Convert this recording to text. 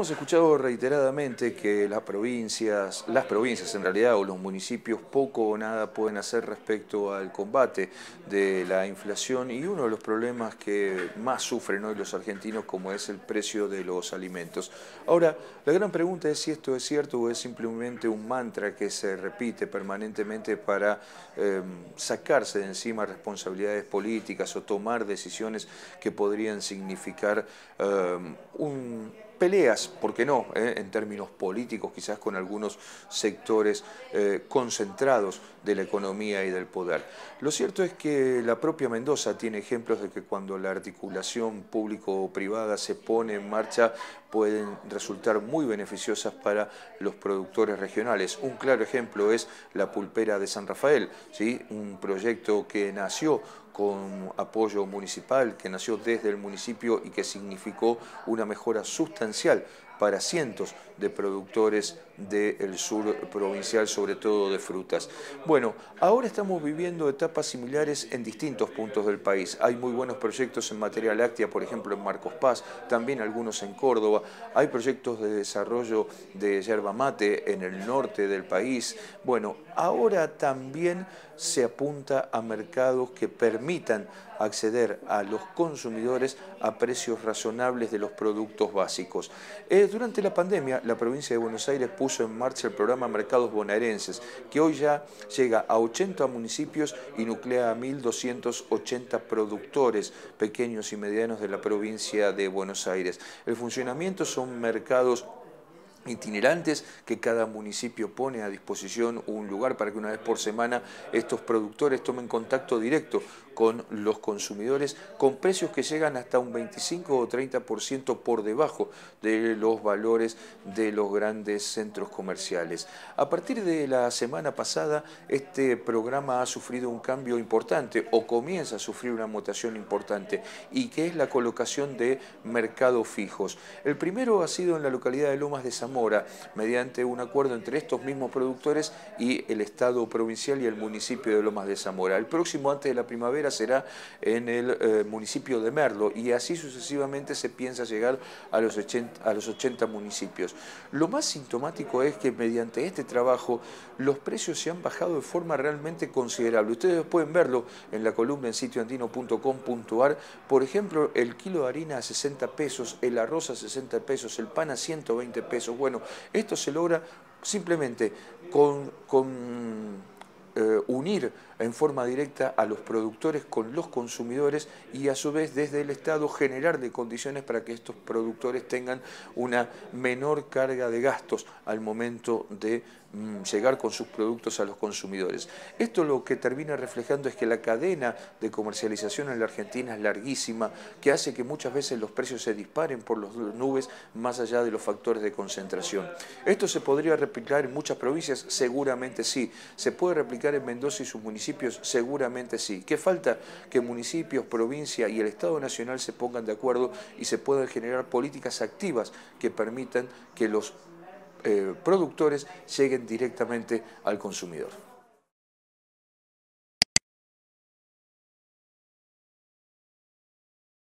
hemos escuchado reiteradamente que las provincias, las provincias en realidad o los municipios poco o nada pueden hacer respecto al combate de la inflación y uno de los problemas que más sufren hoy los argentinos como es el precio de los alimentos. Ahora, la gran pregunta es si esto es cierto o es simplemente un mantra que se repite permanentemente para em, sacarse de encima responsabilidades políticas o tomar decisiones que podrían significar em, un peleas, ¿por qué no?, eh, en términos políticos, quizás con algunos sectores eh, concentrados de la economía y del poder. Lo cierto es que la propia Mendoza tiene ejemplos de que cuando la articulación público-privada se pone en marcha pueden resultar muy beneficiosas para los productores regionales. Un claro ejemplo es la pulpera de San Rafael, ¿sí? un proyecto que nació con apoyo municipal, que nació desde el municipio y que significó una mejora sustancial para cientos de productores del sur provincial, sobre todo de frutas. Bueno, ahora estamos viviendo etapas similares en distintos puntos del país. Hay muy buenos proyectos en materia láctea, por ejemplo en Marcos Paz, también algunos en Córdoba. Hay proyectos de desarrollo de yerba mate en el norte del país. Bueno, ahora también se apunta a mercados que permitan acceder a los consumidores a precios razonables de los productos básicos. Durante la pandemia, la provincia de Buenos Aires puso en marcha el programa Mercados Bonaerenses, que hoy ya llega a 80 municipios y nuclea a 1.280 productores pequeños y medianos de la provincia de Buenos Aires. El funcionamiento son mercados itinerantes que cada municipio pone a disposición un lugar para que una vez por semana estos productores tomen contacto directo con los consumidores con precios que llegan hasta un 25 o 30% por debajo de los valores de los grandes centros comerciales. A partir de la semana pasada este programa ha sufrido un cambio importante o comienza a sufrir una mutación importante y que es la colocación de mercados fijos. El primero ha sido en la localidad de Lomas de San Mora, mediante un acuerdo entre estos mismos productores y el Estado provincial y el municipio de Lomas de Zamora. El próximo, antes de la primavera, será en el eh, municipio de Merlo y así sucesivamente se piensa llegar a los, 80, a los 80 municipios. Lo más sintomático es que mediante este trabajo los precios se han bajado de forma realmente considerable. Ustedes pueden verlo en la columna en sitioandino.com.ar. Por ejemplo, el kilo de harina a 60 pesos, el arroz a 60 pesos, el pan a 120 pesos. Bueno, esto se logra simplemente con, eh, unir en forma directa a los productores con los consumidores y a su vez desde el Estado generar de condiciones para que estos productores tengan una menor carga de gastos al momento de llegar con sus productos a los consumidores. Esto lo que termina reflejando es que la cadena de comercialización en la Argentina es larguísima, que hace que muchas veces los precios se disparen por las nubes más allá de los factores de concentración. ¿Esto se podría replicar en muchas provincias? Seguramente sí. ¿Se puede replicar en Mendoza y sus municipios? Seguramente sí. ¿Qué falta? Que municipios, provincia y el Estado Nacional se pongan de acuerdo y se puedan generar políticas activas que permitan que los eh, productores lleguen directamente al consumidor.